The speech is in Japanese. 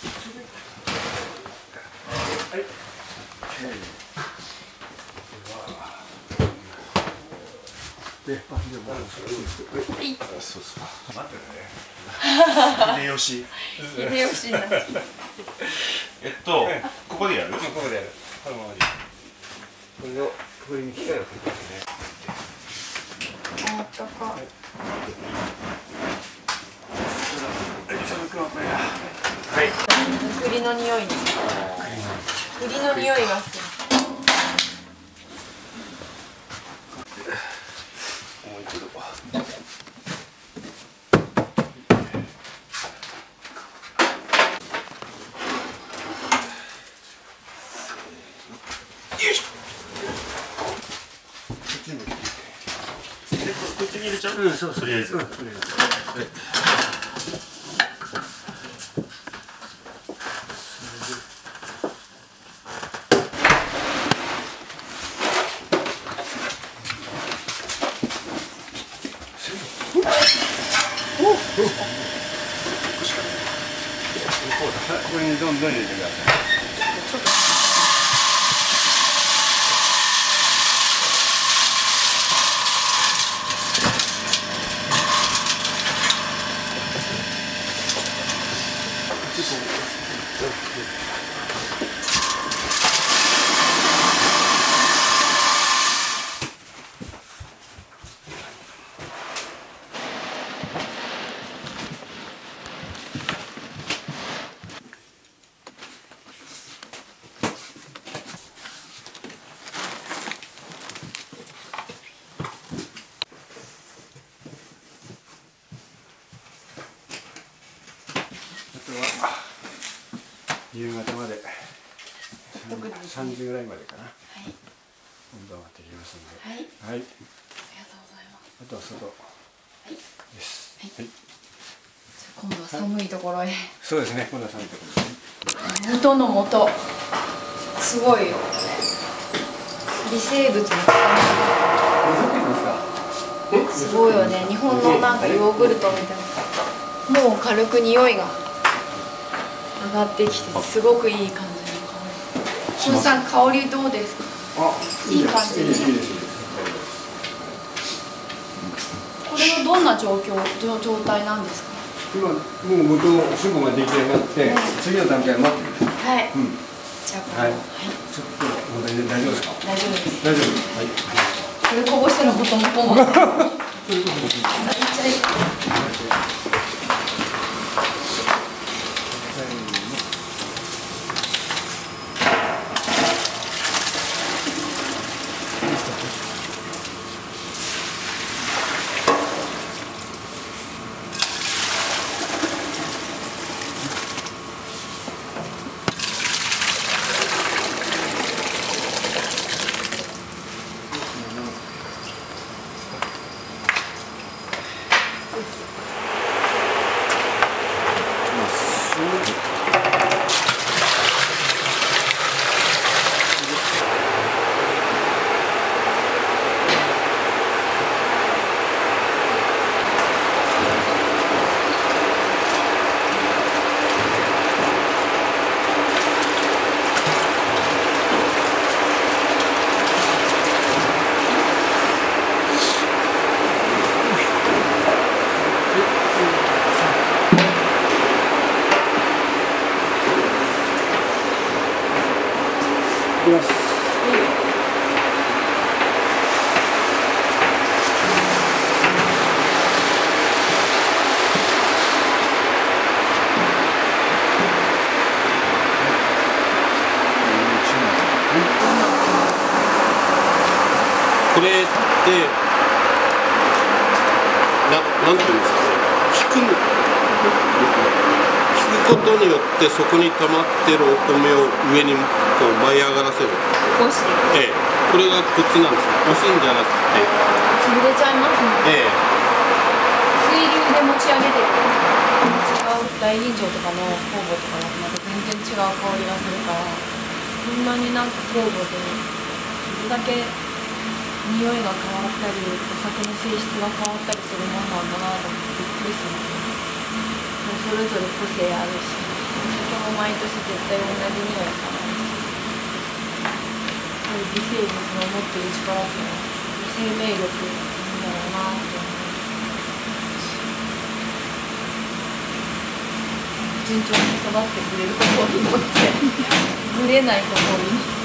はい、秀吉。秀吉。えっと、ここでやる。ここでやる。このままで。これを、に機械をね。あったか。はい。そくら。はい。栗の匂いです栗の匂いがするもう一度。こっちに入れちゃううん、そう、とりあえずうん、とりあえず。はいこれにどんどん入れてください。あとは夕方まで特にですね3時ぐらいまでかな。はい。温度上がってきますんで。はい。はい、ありがとうございます。あとは外。はい。です。はい。はい、じゃあ今度は寒いところへ。そうですね。今度は寒いところですね。元の元。すごいよ。微生物のすごいよね。日本のなんかヨーグルトみたいな。もう軽く匂いが上がってきてすごくいい感じの香りしゅんさん香りどうですか？あいい感じです。いいで。すいいです。これはどんな状況状状態なんですか？今もう元すぐまで出来上がって次の段階を待ってくださいはい、うん。じゃあこれはい。はい。ちょっと問題で大丈夫ですか？大丈夫です。大丈夫はい。これこぼしたら元々もめっちゃいいこれってななんていうんですかね。引く引くことによってそこに溜まってるお米を上にこう舞い上がらせる。こうして。ええ。これがコツなんですよ。押すんじゃなくて。潰れちゃいますね。ええ。水流で持ち上げてる。違う大吟醸とかの酵母とかまた全然違う香りがするからこんなになんか酵母でどれだけ匂いが変わったりお酒の性質が変わったりするもんなんだなと思ってびっくりしましたそれぞれ個性あるしお酒も毎年絶対同じ匂いが変わるしそういう微生物の持ってる力っていうのは生命力なんだろうなと思って順調に育ってくれることを祈ってぶれないところに。